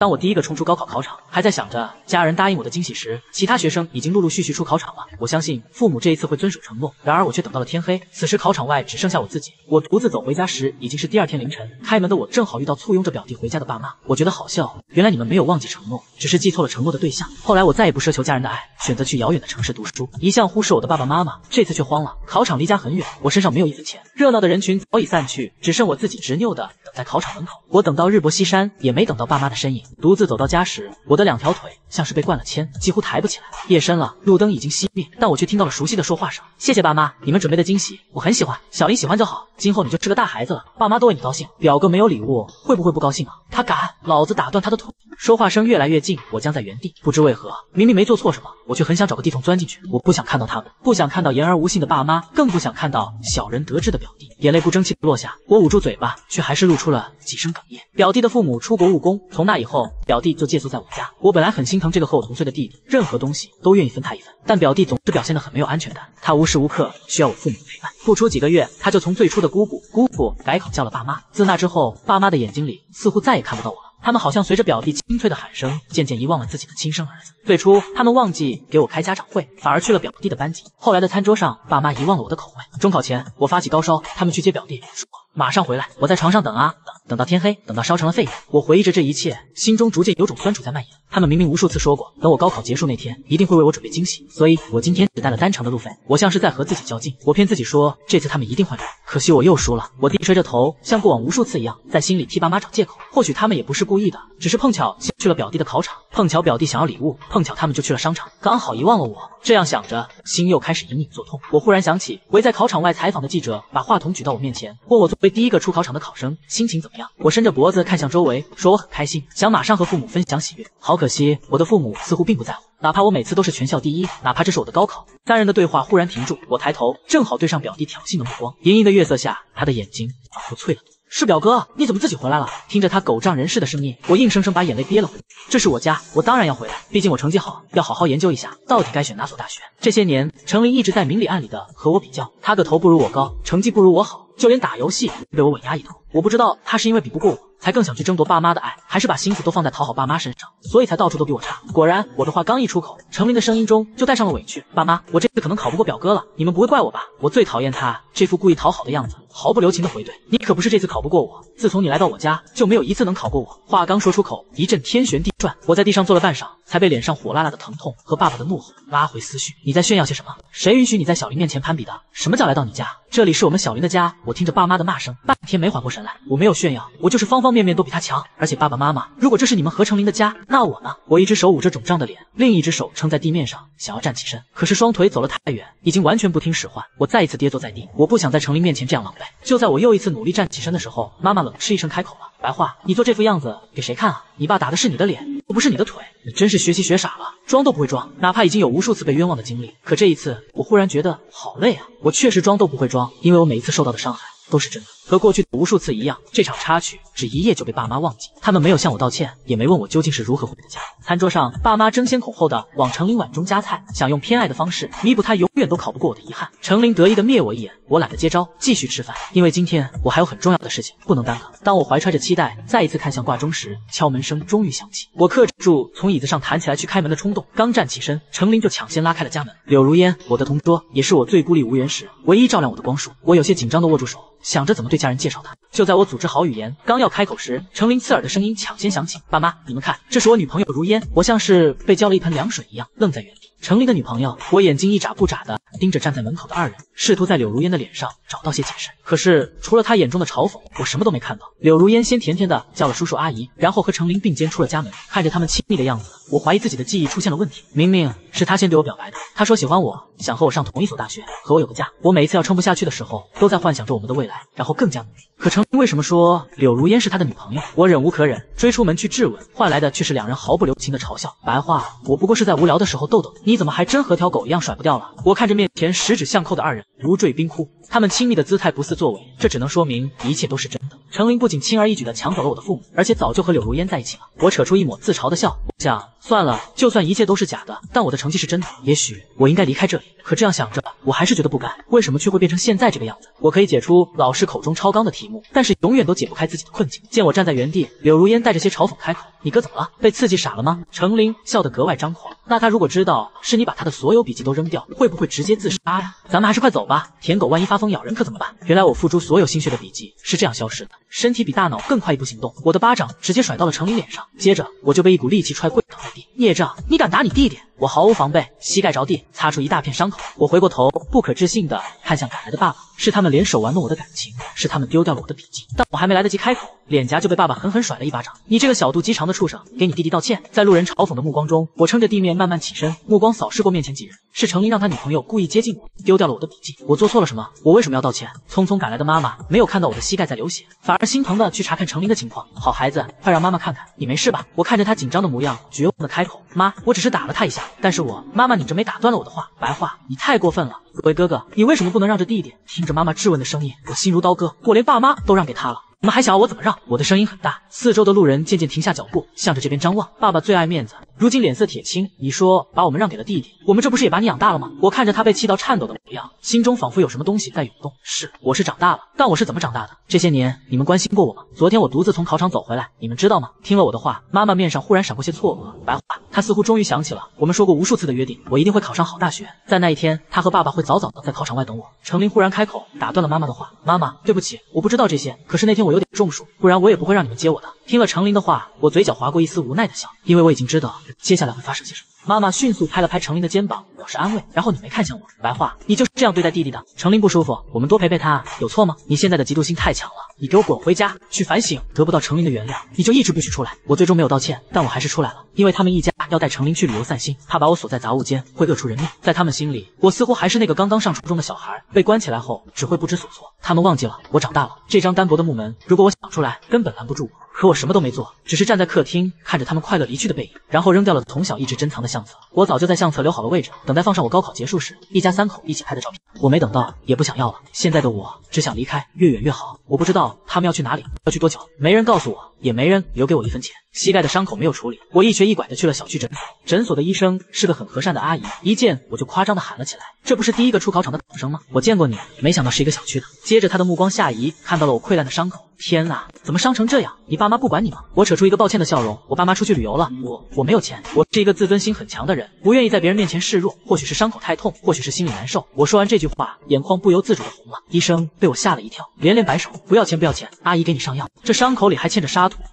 当我第一个冲出高考考场，还在想着家人答应我的惊喜时，其他学生已经陆陆续续出考场了。我相信父母这一次会遵守承诺。然而我却等到了天黑，此时考场外只剩下我自己。我独自走回家时，已经是第二天凌晨。开门的我正好遇到簇拥着表弟回家的爸妈。我觉得好笑，原来你们没有忘记承诺，只是记错了承诺的对象。后来我再也不奢求家人的爱，选择去遥远的城市读书。一向忽视我的爸爸妈妈，这次却慌了。考场离家很远，我身上没有一分钱。热闹的人群早已散去，只剩我自己执拗的等在考场门口。我等到日薄西山，也没等到爸妈的身影，独自走到家。时，我的两条腿像是被灌了铅，几乎抬不起来。夜深了，路灯已经熄灭，但我却听到了熟悉的说话声。谢谢爸妈，你们准备的惊喜我很喜欢，小林喜欢就好。今后你就是个大孩子了，爸妈都为你高兴。表哥没有礼物，会不会不高兴啊？他敢，老子打断他的腿。说话声越来越近，我僵在原地，不知为何，明明没做错什么，我却很想找个地缝钻进去。我不想看到他们，不想看到言而无信的爸妈，更不想看到小人得志的表弟。眼泪不争气落下，我捂住嘴巴，却还是露出了几声哽咽。表弟的父母出国务工，从那以后，表弟就借宿在我家。我本来很心疼这个和我同岁的弟弟，任何东西都愿意分他一份，但表弟总是表现得很没有安全感，他无时无刻需要我父母的陪伴。不出几个月，他就从最初的姑姑、姑父改口叫了爸妈。自那之后，爸妈的眼睛里似乎再也看不到我了。他们好像随着表弟清脆的喊声，渐渐遗忘了自己的亲生儿子。最初，他们忘记给我开家长会，反而去了表弟的班级。后来的餐桌上，爸妈遗忘了我的口味。中考前，我发起高烧，他们去接表弟，说马上回来。我在床上等啊等，等到天黑，等到烧成了肺炎。我回忆着这一切，心中逐渐有种酸楚在蔓延。他们明明无数次说过，等我高考结束那天，一定会为我准备惊喜，所以我今天只带了单程的路费。我像是在和自己较劲，我骗自己说这次他们一定会来，可惜我又输了。我低垂着头，像过往无数次一样，在心里替爸妈找借口。或许他们也不是故意的，只是碰巧先去了表弟的考场，碰巧表弟想要礼物，碰巧他们就去了商场，刚好遗忘了我。这样想着，心又开始隐隐作痛。我忽然想起围在考场外采访的记者，把话筒举到我面前，问我作为第一个出考场的考生心情怎么样。我伸着脖子看向周围，说我很开心，想马上和父母分享喜悦。好可惜，我的父母似乎并不在乎，哪怕我每次都是全校第一，哪怕这是我的高考。三人的对话忽然停住，我抬头，正好对上表弟挑衅的目光。莹莹的月色下，他的眼睛仿佛脆了。是表哥，你怎么自己回来了？听着他狗仗人势的声音，我硬生生把眼泪憋了回来。这是我家，我当然要回来，毕竟我成绩好，要好好研究一下，到底该选哪所大学。这些年，程琳一直在明里暗里的和我比较，他个头不如我高，成绩不如我好，就连打游戏被我稳压一头。我不知道他是因为比不过我。才更想去争夺爸妈的爱，还是把心思都放在讨好爸妈身上，所以才到处都比我差。果然，我的话刚一出口，程琳的声音中就带上了委屈。爸妈，我这次可能考不过表哥了，你们不会怪我吧？我最讨厌他这副故意讨好的样子，毫不留情的回怼。你可不是这次考不过我，自从你来到我家，就没有一次能考过我。话刚说出口，一阵天旋地转，我在地上坐了半晌，才被脸上火辣辣的疼痛和爸爸的怒吼拉回思绪。你在炫耀些什么？谁允许你在小林面前攀比的？什么叫来到你家？这里是我们小林的家。我听着爸妈的骂声，半天没缓过神来。我没有炫耀，我就是方方面面都比他强。而且爸爸妈妈，如果这是你们何成林的家，那我呢？我一只手捂着肿胀的脸，另一只手撑在地面上，想要站起身，可是双腿走了太远，已经完全不听使唤。我再一次跌坐在地，我不想在成林面前这样狼狈。就在我又一次努力站起身的时候，妈妈冷嗤一声开口了：“白话，你做这副样子给谁看啊？你爸打的是你的脸，又不是你的腿。你真是学习学傻了，装都不会装。哪怕已经有无数次被冤枉的经历，可这一次，我忽然觉得好累啊！我确实装都不会装，因为我每一次受到的伤害都是真的。”和过去无数次一样，这场插曲只一夜就被爸妈忘记。他们没有向我道歉，也没问我究竟是如何回的家。餐桌上，爸妈争先恐后的往程琳碗中夹菜，想用偏爱的方式弥补他永远都考不过我的遗憾。程琳得意的灭我一眼，我懒得接招，继续吃饭，因为今天我还有很重要的事情不能耽搁。当我怀揣着期待再一次看向挂钟时，敲门声终于响起。我克制住从椅子上弹起来去开门的冲动，刚站起身，程琳就抢先拉开了家门。柳如烟，我的同桌，也是我最孤立无援时唯一照亮我的光束。我有些紧张的握住手。想着怎么对家人介绍他，就在我组织好语言，刚要开口时，程琳刺耳的声音抢先响起：“爸妈，你们看，这是我女朋友如烟。”我像是被浇了一盆凉水一样，愣在原地。程琳的女朋友，我眼睛一眨不眨的盯着站在门口的二人，试图在柳如烟的脸上找到些解释。可是除了她眼中的嘲讽，我什么都没看到。柳如烟先甜甜的叫了叔叔阿姨，然后和程琳并肩出了家门。看着他们亲密的样子，我怀疑自己的记忆出现了问题。明明是他先对我表白的，他说喜欢我，想和我上同一所大学，和我有个家。我每一次要撑不下去的时候，都在幻想着我们的未来，然后更加努力。可程琳为什么说柳如烟是他的女朋友？我忍无可忍，追出门去质问，换来的却是两人毫不留情的嘲笑。白话，我不过是在无聊的时候逗逗你，你怎么还真和条狗一样甩不掉了？我看着面前十指相扣的二人，如坠冰窟。他们亲密的姿态不似作伪，这只能说明一切都是真的。程琳不仅轻而易举地抢走了我的父母，而且早就和柳如烟在一起了。我扯出一抹自嘲的笑，想算了，就算一切都是假的，但我的。成绩是真的，也许我应该离开这里。可这样想着，我还是觉得不甘。为什么却会变成现在这个样子？我可以解出老师口中超纲的题目，但是永远都解不开自己的困境。见我站在原地，柳如烟带着些嘲讽开口：“你哥怎么了？被刺激傻了吗？”程琳笑得格外张狂。那他如果知道是你把他的所有笔记都扔掉，会不会直接自杀呀？咱们还是快走吧，舔狗万一发疯咬人可怎么办？原来我付出所有心血的笔记是这样消失的，身体比大脑更快一步行动。我的巴掌直接甩到了程琳脸上，接着我就被一股力气踹跪倒在地。孽障，你敢打你弟弟？我毫无防备，膝盖着地，擦出一大片伤口。我回过头，不可置信地看向赶来的爸爸，是他们联手玩弄我的感情，是他们丢掉了我的笔记。但我还没来得及开口，脸颊就被爸爸狠狠甩了一巴掌。你这个小肚鸡肠的畜生，给你弟弟道歉！在路人嘲讽的目光中，我撑着地面慢慢起身，目光扫视过面前几人，是程琳让他女朋友故意接近我，丢掉了我的笔记。我做错了什么？我为什么要道歉？匆匆赶来的妈妈没有看到我的膝盖在流血，反而心疼的去查看程琳的情况。好孩子，快让妈妈看看你没事吧？我看着他紧张的模样，绝望的开口：妈，我只是打了他一下，但是我妈。妈拧着眉打断了我的话，白话，你太过分了，喂哥哥，你为什么不能让着弟弟？听着妈妈质问的声音，我心如刀割，我连爸妈都让给他了。你们还想要我怎么让？我的声音很大，四周的路人渐渐停下脚步，向着这边张望。爸爸最爱面子，如今脸色铁青。你说把我们让给了弟弟，我们这不是也把你养大了吗？我看着他被气到颤抖的模样，心中仿佛有什么东西在涌动。是，我是长大了，但我是怎么长大的？这些年你们关心过我吗？昨天我独自从考场走回来，你们知道吗？听了我的话，妈妈面上忽然闪过些错愕。白话，她似乎终于想起了我们说过无数次的约定，我一定会考上好大学。在那一天，她和爸爸会早早的在考场外等我。程琳忽然开口，打断了妈妈的话。妈妈，对不起，我不知道这些，可是那天我我有点中暑。不然我也不会让你们接我的。听了程琳的话，我嘴角划过一丝无奈的笑，因为我已经知道接下来会发生些什么。妈妈迅速拍了拍程琳的肩膀，表示安慰。然后你没看向我，白话，你就是这样对待弟弟的。程琳不舒服，我们多陪陪他，有错吗？你现在的嫉妒心太强了，你给我滚回家去反省。得不到程琳的原谅，你就一直不许出来。我最终没有道歉，但我还是出来了，因为他们一家要带程琳去旅游散心，怕把我锁在杂物间会饿出人命。在他们心里，我似乎还是那个刚刚上初中的小孩，被关起来后只会不知所措。他们忘记了我长大了。这张单薄的木门，如果我想出来，根本拦不住我。可我什么都没做，只是站在客厅看着他们快乐离去的背影，然后扔掉了从小一直珍藏的相册。我早就在相册留好了位置，等待放上我高考结束时一家三口一起拍的照片。我没等到，也不想要了。现在的我只想离开，越远越好。我不知道他们要去哪里，要去多久，没人告诉我，也没人留给我一分钱。膝盖的伤口没有处理，我一瘸一拐的去了小区诊所。诊所的医生是个很和善的阿姨，一见我就夸张的喊了起来：“这不是第一个出考场的考生吗？我见过你，没想到是一个小区的。”接着他的目光下移，看到了我溃烂的伤口。天啊，怎么伤成这样？你爸妈不管你吗？我扯出一个抱歉的笑容。我爸妈出去旅游了，我我没有钱。我是一个自尊心很强的人，不愿意在别人面前示弱。或许是伤口太痛，或许是心里难受。我说完这句话，眼眶不由自主的红了。医生被我吓了一跳，连连摆手：“不要钱，不要钱，阿姨给你上药。这伤口里还嵌着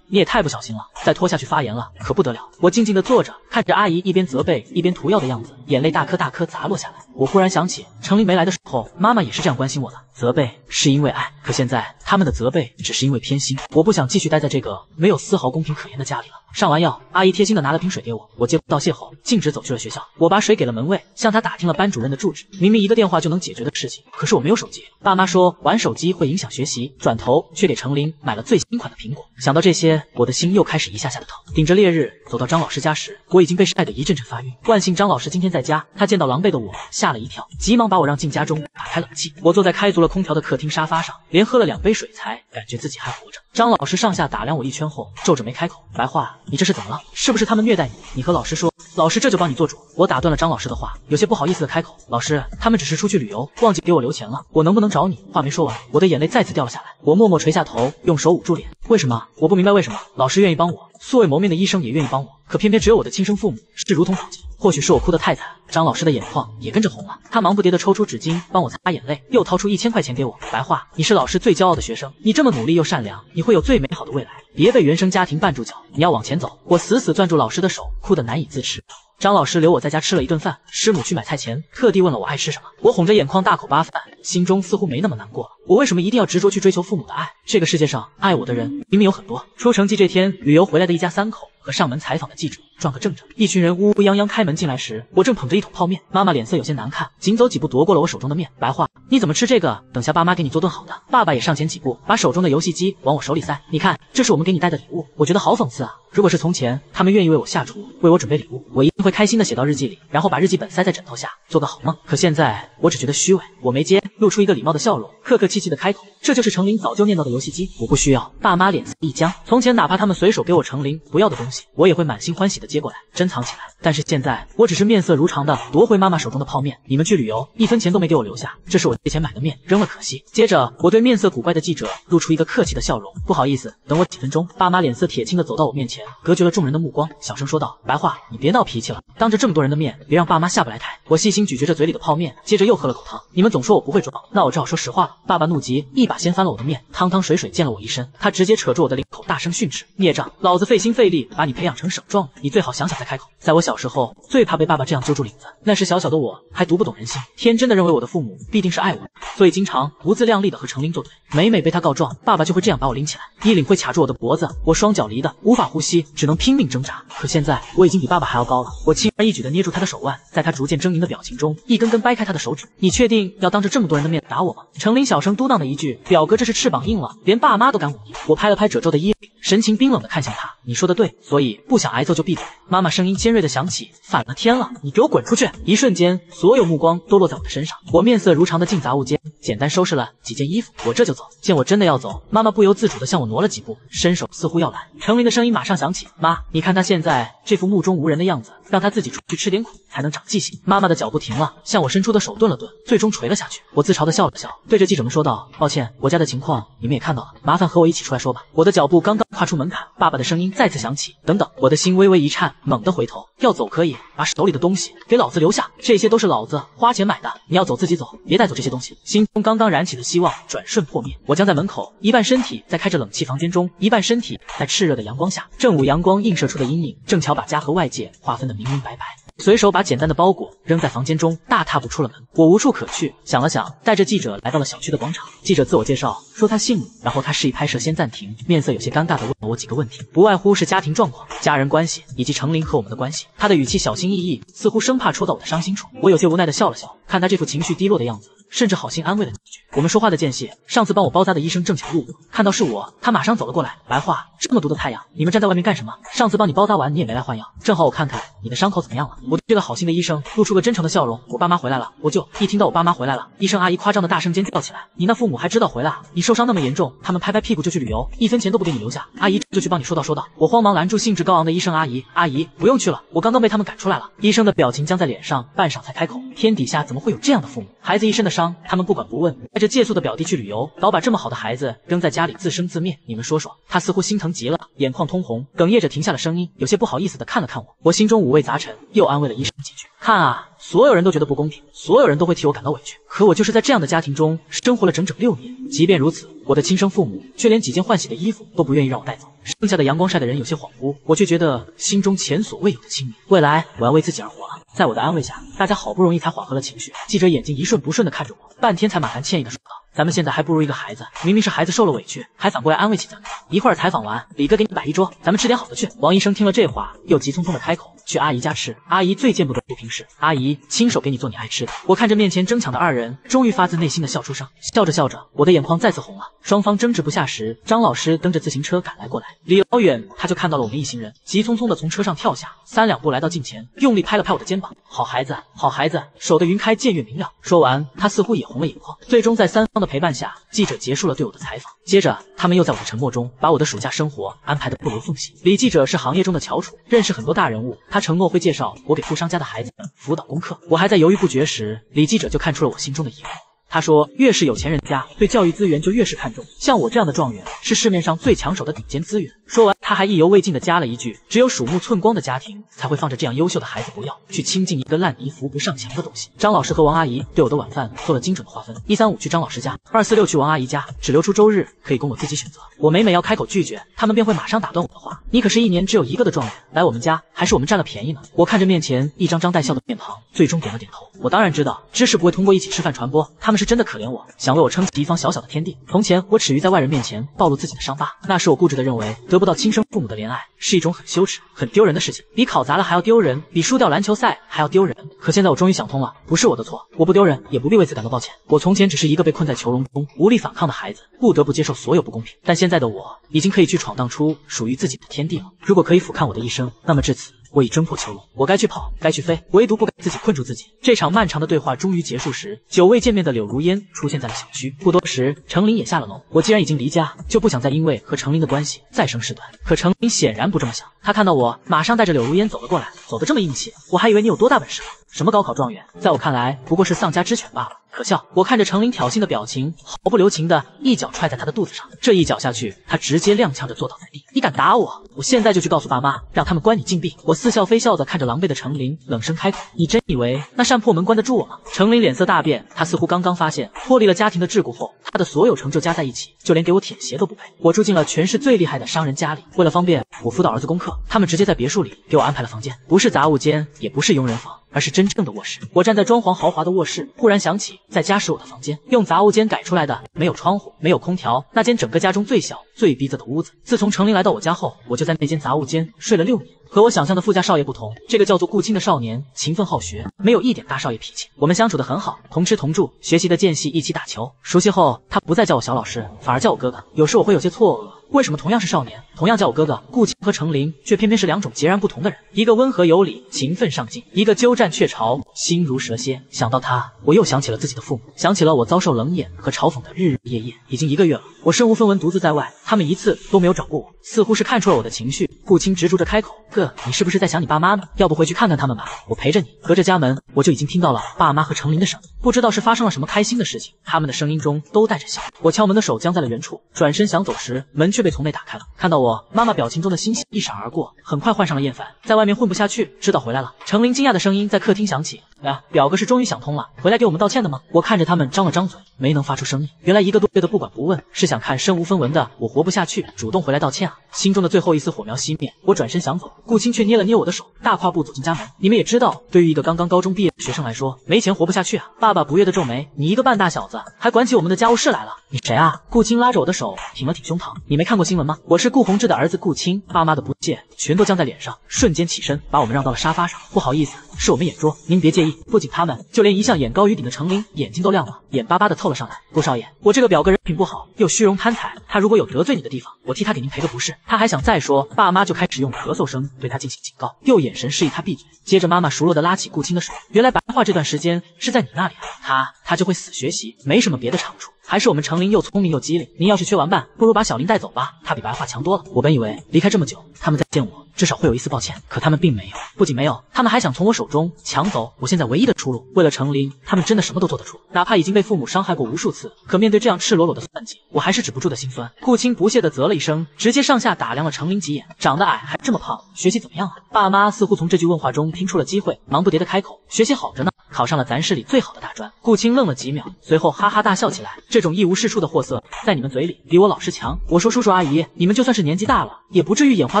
你也太不小心了，再拖下去发炎了，可不得了。”我静静的坐着，看着阿姨一边责备一边涂药的样子，眼泪大颗大颗砸落下来。我忽然想起程琳没来的时候，妈妈也是这样关心我的。责备是因为爱，可现在他们的责备只是因为偏心。我不想继续待在这个没有丝毫公平可言的家里了。上完药，阿姨贴心的拿了瓶水给我，我接过道谢后，径直走去了学校。我把水给了门卫，向他打听了班主任的住址。明明一个电话就能解决的事情，可是我没有手机。爸妈说玩手机会影响学习，转头却给程琳买了最新款的苹果。想到这些，我的心又开始一下下的疼。顶着烈日走到张老师家时，我已经被晒得一阵阵发晕。万幸张老师今天在家，他见到狼狈的我，吓了一跳，急忙把我让进家中，打开冷气。我坐在开足了空调的客厅沙发上，连喝了两杯水才感觉自己还活着。张老师上下打量我一圈后，皱着眉开口：“白话，你这是怎么了？是不是他们虐待你？你和老师说，老师这就帮你做主。”我打断了张老师的话，有些不好意思的开口：“老师，他们只是出去旅游，忘记给我留钱了。我能不能找你？”话没说完，我的眼泪再次掉了下来。我默默垂下头，用手捂住脸。为什么？我不明白为什么。老师愿意帮我，素未谋面的医生也愿意帮我，可偏偏只有我的亲生父母视如同宝剑。或许是我哭得太惨，张老师的眼眶也跟着红了。他忙不迭地抽出纸巾帮我擦眼泪，又掏出一千块钱给我。白话，你是老师最骄傲的学生，你这么努力又善良，你会有最美好的未来。别被原生家庭绊住脚，你要往前走。我死死攥住老师的手，哭得难以自持。张老师留我在家吃了一顿饭，师母去买菜前特地问了我爱吃什么。我哄着眼眶大口扒饭，心中似乎没那么难过了。我为什么一定要执着去追求父母的爱？这个世界上爱我的人明明有很多。出成绩这天，旅游回来的一家三口和上门采访的记者撞个正着。一群人呜呜泱泱开门进来时，我正捧着一桶泡面，妈妈脸色有些难看，紧走几步夺过了我手中的面。白话，你怎么吃这个？等下爸妈给你做顿好的。爸爸也上前几步，把手中的游戏机往我手里塞。你看，这是我们给你带的礼物。我觉得好讽刺啊！如果是从前，他们愿意为我下厨，为我准备礼物，我一定会开心的写到日记里，然后把日记本塞在枕头下，做个好梦。可现在，我只觉得虚伪。我没接，露出一个礼貌的笑容，客客气气的开口：“这就是程琳早就念叨的游戏机，我不需要。”爸妈脸色一僵。从前，哪怕他们随手给我程琳不要的东西，我也会满心欢喜的接。接过来，珍藏起来。但是现在，我只是面色如常的夺回妈妈手中的泡面。你们去旅游，一分钱都没给我留下，这是我借钱买的面，扔了可惜。接着，我对面色古怪的记者露出一个客气的笑容，不好意思，等我几分钟。爸妈脸色铁青的走到我面前，隔绝了众人的目光，小声说道：“白话，你别闹脾气了，当着这么多人的面，别让爸妈下不来台。”我细心咀嚼着嘴里的泡面，接着又喝了口汤。你们总说我不会装，那我只好说实话了。爸爸怒极，一把掀翻了我的面，汤汤水水溅了我一身。他直接扯住我的领口，大声训斥：“孽障，老子费心费力把你培养成省状你最好想想再开口。”在我小时候，最怕被爸爸这样揪住领子。那时小小的我还读不懂人心，天真的认为我的父母必定是爱我的，所以经常不自量力的和程琳作对。每每被他告状，爸爸就会这样把我拎起来，衣领会卡住我的脖子，我双脚离的无法呼吸，只能拼命挣扎。可现在我已经比爸爸还要高了，我轻而易举的捏住他的手腕，在他逐渐狰狞的表情中，一根根掰开他的手指。你确定要当着这么多人的面打我吗？程琳小声嘟囔了一句：“表哥这是翅膀硬了，连爸妈都敢忤逆。”我拍了拍褶皱的衣领，神情冰冷的看向他：“你说的对，所以不想挨揍就闭嘴。”妈妈声音尖锐的响起：“反了天了，你给我滚出去！”一瞬间，所有目光都落在我的身上，我面色如常的进杂物间，简单收拾了几件衣服，我这就走。见我真的要走，妈妈不由自主的向我挪了几步，伸手似乎要拦。程琳的声音马上响起：“妈，你看他现在这副目中无人的样子，让他自己出去吃点苦，才能长记性。”妈妈的脚步停了，向我伸出的手顿了顿，最终垂了下去。我自嘲的笑了笑，对着记者们说道：“抱歉，我家的情况你们也看到了，麻烦和我一起出来说吧。”我的脚步刚刚跨出门槛，爸爸的声音再次响起：“等等！”我的心微微一颤，猛地回头，要走可以，把手里的东西给老子留下，这些都是老子花钱买的，你要走自己走，别带走这些东西。心中刚刚燃起的希望转瞬破灭，我将在门口，一半身体在开着冷气房间中，一半身体在炽热的阳光下，正午阳光映射出的阴影，正巧把家和外界划分的明明白白。随手把简单的包裹扔在房间中，大踏步出了门。我无处可去，想了想，带着记者来到了小区的广场。记者自我介绍说他姓鲁，然后他示意拍摄先暂停，面色有些尴尬的问了我几个问题，不外乎是家庭状况、家人关系以及程琳和我们的关系。他的语气小心翼翼，似乎生怕戳到我的伤心处。我有些无奈的笑了笑，看他这副情绪低落的样子，甚至好心安慰了几句。我们说话的间隙，上次帮我包扎的医生正巧路过，看到是我，他马上走了过来。白话，这么毒的太阳，你们站在外面干什么？上次帮你包扎完，你也没来换药，正好我看看你的伤口怎么样了。我对这个好心的医生露出个真诚的笑容。我爸妈回来了，我就一听到我爸妈回来了，医生阿姨夸张的大声尖叫起来。你那父母还知道回来啊？你受伤那么严重，他们拍拍屁股就去旅游，一分钱都不给你留下。阿姨就去帮你说道说道。我慌忙拦住兴致高昂的医生阿姨，阿姨不用去了，我刚刚被他们赶出来了。医生的表情僵在脸上，半晌才开口：天底下怎么会有这样的父母？孩子一身的伤，他们不管不问，带着借宿的表弟去旅游，倒把这么好的孩子扔在家里自生自灭。你们说说，他似乎心疼极了，眼眶通红，哽咽着停下了声音，有些不好意思的看了看我。我心中五味杂陈，又安安慰了医生几句。看啊，所有人都觉得不公平，所有人都会替我感到委屈，可我就是在这样的家庭中生活了整整六年。即便如此，我的亲生父母却连几件换洗的衣服都不愿意让我带走。剩下的阳光晒的人有些恍惚，我却觉得心中前所未有的清明。未来我要为自己而活了。在我的安慰下，大家好不容易才缓和了情绪。记者眼睛一瞬不瞬的看着我，半天才满含歉意的说道。咱们现在还不如一个孩子，明明是孩子受了委屈，还反过来安慰起咱们。一会儿采访完，李哥给你摆一桌，咱们吃点好的去。王医生听了这话，又急匆匆的开口，去阿姨家吃。阿姨最见不得不平事，阿姨亲手给你做你爱吃的。我看着面前争抢的二人，终于发自内心的笑出声。笑着笑着，我的眼眶再次红了。双方争执不下时，张老师蹬着自行车赶来过来，离老远他就看到了我们一行人，急匆匆的从车上跳下，三两步来到近前，用力拍了拍我的肩膀。好孩子，好孩子，守得云开见月明了。说完，他似乎也红了眼眶。最终在三方的陪伴下，记者结束了对我的采访。接着，他们又在我的沉默中，把我的暑假生活安排的不留缝隙。李记者是行业中的翘楚，认识很多大人物，他承诺会介绍我给富商家的孩子们辅导功课。我还在犹豫不决时，李记者就看出了我心中的疑惑。他说：“越是有钱人家，对教育资源就越是看重。像我这样的状元，是市面上最抢手的顶尖资源。”说完，他还意犹未尽的加了一句：“只有鼠目寸光的家庭，才会放着这样优秀的孩子不要，去亲近一个烂泥扶不上墙的东西。”张老师和王阿姨对我的晚饭做了精准的划分：一三五去张老师家，二四六去王阿姨家，只留出周日可以供我自己选择。我每每要开口拒绝，他们便会马上打断我的话：“你可是一年只有一个的状元，来我们家还是我们占了便宜呢？”我看着面前一张张带笑的面庞，最终点了点头。我当然知道，知识不会通过一起吃饭传播，他们是真的可怜我。想为我撑起一方小小的天地。从前，我耻于在外人面前暴露自己的伤疤，那时我固执的认为得不到亲生父母的怜爱是一种很羞耻、很丢人的事情，比考砸了还要丢人，比输掉篮球赛还要丢人。可现在我终于想通了，不是我的错，我不丢人，也不必为此感到抱歉。我从前只是一个被困在囚笼中无力反抗的孩子，不得不接受所有不公平。但现在的我已经可以去闯荡出属于自己的天地了。如果可以俯瞰我的一生，那么至此。我已挣破囚笼，我该去跑，该去飞，唯独不该自己困住自己。这场漫长的对话终于结束时，久未见面的柳如烟出现在了小区。不多时，程琳也下了楼。我既然已经离家，就不想再因为和程琳的关系再生事端。可程琳显然不这么想，她看到我，马上带着柳如烟走了过来，走得这么硬气，我还以为你有多大本事了。什么高考状元，在我看来不过是丧家之犬罢了。可笑！我看着程琳挑衅的表情，毫不留情的一脚踹在她的肚子上。这一脚下去，她直接踉跄着坐倒在地。你敢打我？我现在就去告诉爸妈，让他们关你禁闭。我似笑非笑的看着狼狈的程琳，冷声开口：“你真以为那扇破门关得住我吗？”程琳脸色大变，她似乎刚刚发现脱离了家庭的桎梏后，她的所有成就加在一起，就连给我舔鞋都不配。我住进了全市最厉害的商人家里，为了方便我辅导儿子功课，他们直接在别墅里给我安排了房间，不是杂物间，也不是佣人房。而是真正的卧室。我站在装潢豪华的卧室，忽然想起在家时我的房间，用杂物间改出来的，没有窗户，没有空调，那间整个家中最小、最逼仄的屋子。自从程琳来到我家后，我就在那间杂物间睡了六年。和我想象的富家少爷不同，这个叫做顾青的少年勤奋好学，没有一点大少爷脾气。我们相处的很好，同吃同住，学习的间隙一起打球。熟悉后，他不再叫我小老师，反而叫我哥哥。有时我会有些错愕。为什么同样是少年，同样叫我哥哥，顾青和程琳却偏偏是两种截然不同的人？一个温和有礼、勤奋上进，一个鸠占鹊巢、心如蛇蝎。想到他，我又想起了自己的父母，想起了我遭受冷眼和嘲讽的日日夜夜。已经一个月了，我身无分文，独自在外，他们一次都没有找过我，似乎是看出了我的情绪。顾青执着着开口：“哥，你是不是在想你爸妈呢？要不回去看看他们吧，我陪着你。”隔着家门，我就已经听到了爸妈和程琳的声音，不知道是发生了什么开心的事情，他们的声音中都带着笑。我敲门的手僵在了原处，转身想走时，门却被从内打开了。看到我，妈妈表情中的欣喜一闪而过，很快换上了厌烦。在外面混不下去，知道回来了。程琳惊讶的声音在客厅响起：“呀，表哥是终于想通了，回来给我们道歉的吗？”我看着他们张了张嘴，没能发出声音。原来一个多月的不管不问，是想看身无分文的我活不下去，主动回来道歉啊！心中的最后一丝火苗熄灭，我转身想走，顾青却捏了捏我的手，大跨步走进家门。你们也知道，对于一个刚刚高中毕业的学生来说，没钱活不下去啊！爸爸不悦的皱眉：“你一个半大小子，还管起我们的家务事来了？你谁啊？”顾青拉着我的手，挺了挺胸膛：“你没看过新闻吗？我是顾宏志的儿子顾。”青，爸妈的不屑全都僵在脸上，瞬间起身把我们让到了沙发上。不好意思，是我们眼拙，您别介意。不仅他们，就连一向眼高于顶的程琳眼睛都亮了，眼巴巴的凑了上来。顾少爷，我这个表哥人品不好，又虚荣贪财，他如果有得罪你的地方，我替他给您赔个不是。他还想再说，爸妈就开始用咳嗽声对他进行警告，又眼神示意他闭嘴。接着妈妈熟络的拉起顾青的手，原来白话这段时间是在你那里，他他就会死学习，没什么别的长处。还是我们程琳又聪明又机灵。您要是缺玩伴，不如把小林带走吧，她比白桦强多了。我本以为离开这么久，他们再见我，至少会有一丝抱歉。可他们并没有，不仅没有，他们还想从我手中抢走我现在唯一的出路。为了程琳，他们真的什么都做得出，哪怕已经被父母伤害过无数次。可面对这样赤裸裸的算计，我还是止不住的心酸。顾青不屑地啧了一声，直接上下打量了程琳几眼。长得矮还这么胖，学习怎么样啊？爸妈似乎从这句问话中听出了机会，忙不迭地开口：学习好着呢。考上了咱市里最好的大专，顾青愣了几秒，随后哈哈大笑起来。这种一无是处的货色，在你们嘴里比我老师强。我说叔叔阿姨，你们就算是年纪大了，也不至于眼花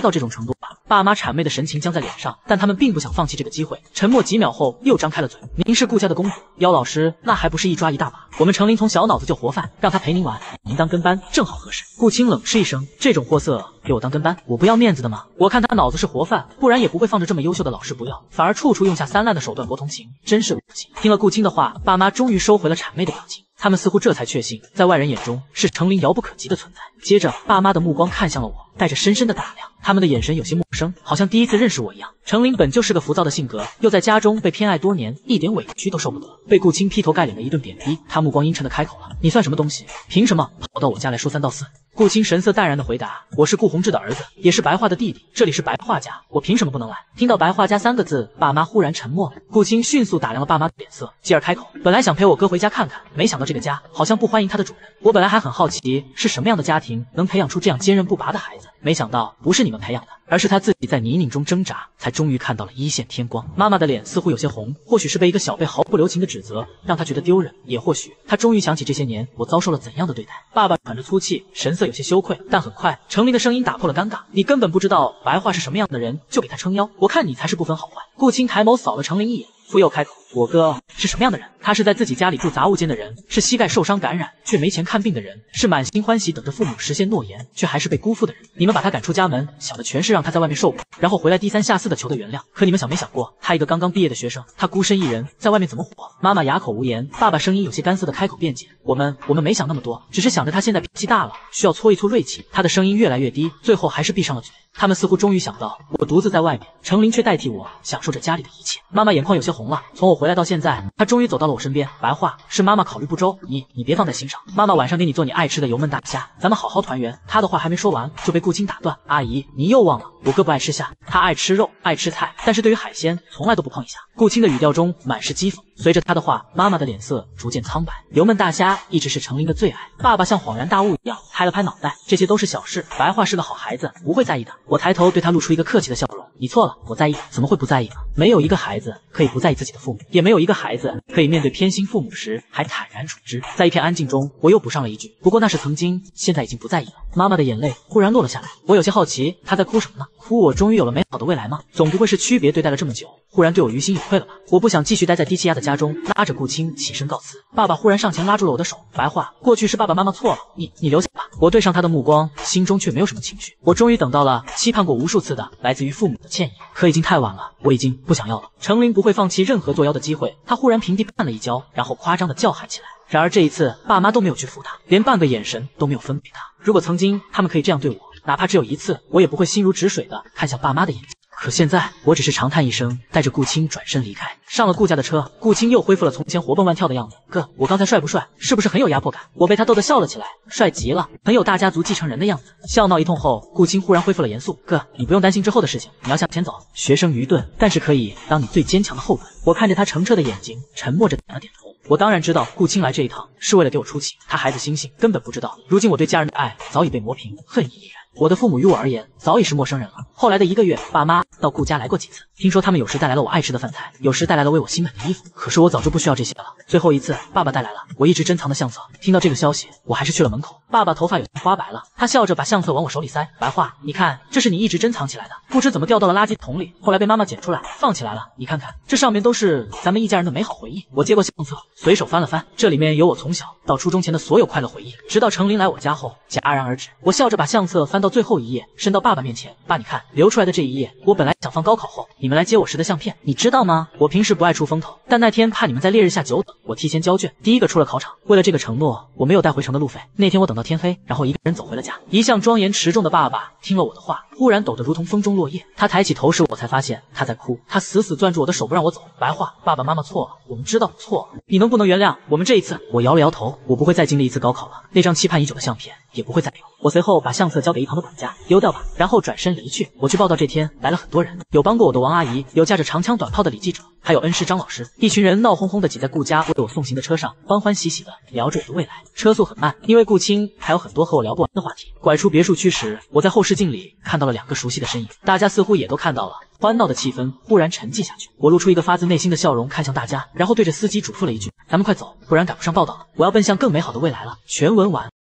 到这种程度吧？爸妈谄媚的神情僵在脸上，但他们并不想放弃这个机会。沉默几秒后，又张开了嘴。您是顾家的公子，姚老师那还不是一抓一大把？我们程琳从小脑子就活泛，让他陪您玩，您当跟班正好合适。顾青冷嗤一声，这种货色。给我当跟班，我不要面子的吗？我看他脑子是活泛，不然也不会放着这么优秀的老师不要，反而处处用下三滥的手段博同情，真是恶心。听了顾青的话，爸妈终于收回了谄媚的表情，他们似乎这才确信，在外人眼中是程琳遥不可及的存在。接着，爸妈的目光看向了我，带着深深的打量，他们的眼神有些陌生，好像第一次认识我一样。程琳本就是个浮躁的性格，又在家中被偏爱多年，一点委屈都受不得，被顾青劈头盖脸的一顿贬低，他目光阴沉的开口了：“你算什么东西？凭什么跑到我家来说三道四？”顾青神色淡然地回答：“我是顾宏志的儿子，也是白桦的弟弟。这里是白桦家，我凭什么不能来？”听到“白桦家”三个字，爸妈忽然沉默了。顾青迅速打量了爸妈的脸色，继而开口：“本来想陪我哥回家看看，没想到这个家好像不欢迎他的主人。我本来还很好奇，是什么样的家庭能培养出这样坚韧不拔的孩子，没想到不是你们培养的。”而是他自己在泥泞中挣扎，才终于看到了一线天光。妈妈的脸似乎有些红，或许是被一个小辈毫不留情的指责让他觉得丢人，也或许他终于想起这些年我遭受了怎样的对待。爸爸喘着粗气，神色有些羞愧，但很快程琳的声音打破了尴尬：“你根本不知道白桦是什么样的人，就给他撑腰，我看你才是不分好坏。”顾青抬眸扫了程琳一眼。复又开口，我哥是什么样的人？他是在自己家里住杂物间的人，是膝盖受伤感染却没钱看病的人，是满心欢喜等着父母实现诺言却还是被辜负的人。你们把他赶出家门，想的全是让他在外面受苦，然后回来低三下四的求他原谅。可你们想没想过，他一个刚刚毕业的学生，他孤身一人在外面怎么活？妈妈哑口无言，爸爸声音有些干涩的开口辩解：“我们我们没想那么多，只是想着他现在脾气大了，需要搓一搓锐气。”他的声音越来越低，最后还是闭上了嘴。他们似乎终于想到，我独自在外面，程琳却代替我享受着家里的一切。妈妈眼眶有些红了。从我回回来到现在，她终于走到了我身边。白话是妈妈考虑不周，你你别放在心上。妈妈晚上给你做你爱吃的油焖大虾，咱们好好团圆。她的话还没说完，就被顾青打断。阿姨，您又忘了，我哥不爱吃虾，他爱吃肉，爱吃菜，但是对于海鲜从来都不碰一下。顾青的语调中满是讥讽。随着他的话，妈妈的脸色逐渐苍白。油焖大虾一直是程琳的最爱。爸爸像恍然大悟一样拍了拍脑袋，这些都是小事。白话是个好孩子，不会在意的。我抬头对他露出一个客气的笑容。你错了，我在意，怎么会不在意呢？没有一个孩子可以不在意自己的父母，也没有一个孩子可以面对偏心父母时还坦然处之。在一片安静中，我又补上了一句：不过那是曾经，现在已经不在意了。妈妈的眼泪忽然落了下来，我有些好奇，她在哭什么呢？哭我终于有了美好的未来吗？总不会是区别对待了这么久，忽然对我于心有愧了吧？我不想继续待在低气压的家中，拉着顾青起身告辞。爸爸忽然上前拉住了我的手，白话，过去是爸爸妈妈错了，你你留下吧。我对上他的目光，心中却没有什么情绪。我终于等到了期盼过无数次的来自于父母的歉意，可已经太晚了，我已经不想要了。程琳不会放弃任何作妖的机会，他忽然平地绊了一跤，然后夸张的叫喊起来。然而这一次，爸妈都没有去扶他，连半个眼神都没有分给他。如果曾经他们可以这样对我，哪怕只有一次，我也不会心如止水的看向爸妈的眼睛。可现在，我只是长叹一声，带着顾青转身离开。上了顾家的车，顾青又恢复了从前活蹦乱跳的样子。哥，我刚才帅不帅？是不是很有压迫感？我被他逗得笑了起来，帅极了，很有大家族继承人的样子。笑闹一通后，顾青忽然恢复了严肃。哥，你不用担心之后的事情，你要向前走。学生愚钝，但是可以当你最坚强的后盾。我看着他澄澈的眼睛，沉默着点了点头。我当然知道顾青来这一趟是为了给我出气，他孩子心性根本不知道，如今我对家人的爱早已被磨平，恨意。我的父母于我而言早已是陌生人了。后来的一个月，爸妈到顾家来过几次，听说他们有时带来了我爱吃的饭菜，有时带来了为我新买的衣服。可是我早就不需要这些了。最后一次，爸爸带来了我一直珍藏的相册。听到这个消息，我还是去了门口。爸爸头发有些花白了，他笑着把相册往我手里塞。白话，你看，这是你一直珍藏起来的，不知怎么掉到了垃圾桶里，后来被妈妈捡出来放起来了。你看看，这上面都是咱们一家人的美好回忆。我接过相册，随手翻了翻，这里面有我从小到初中前的所有快乐回忆，直到程琳来我家后戛然而止。我笑着把相册翻到最后一页。伸到爸爸面前，爸，你看留出来的这一页，我本来想放高考后你们来接我时的相片，你知道吗？我平时不爱出风头，但那天怕你们在烈日下久等，我提前交卷，第一个出了考场。为了这个承诺，我没有带回城的路费。那天我等到天黑，然后一个人走回了家。一向庄严持重的爸爸听了我的话，忽然抖得如同风中落叶。他抬起头时，我才发现他在哭。他死死攥住我的手不让我走。白话，爸爸妈妈错。了，我们知道错。了，你能不能原谅？我们这一次？我摇了摇头，我不会再经历一次高考了。那张期盼已久的相片也不会再有。我随后把相册交给一旁的管家，丢掉吧，然后转身离去。我去报道这天来了很多人，有帮过我的王阿姨，有架着长枪短炮的李记者，还有恩师张老师。一群人闹哄哄的挤在顾家为我送行的车上，欢欢喜喜的聊着我的未来。车速很慢，因为顾青还有很多和我聊不完的话题。拐出别墅区时，我在后视镜里看到了两个熟悉的身影，大家似乎也都看到了。欢闹的气氛忽然沉寂下去，我露出一个发自内心的笑容，看向大家，然后对着司机嘱咐了一句：“咱们快走，不然赶不上报道了。我要奔向更美好的未来了。”全文完。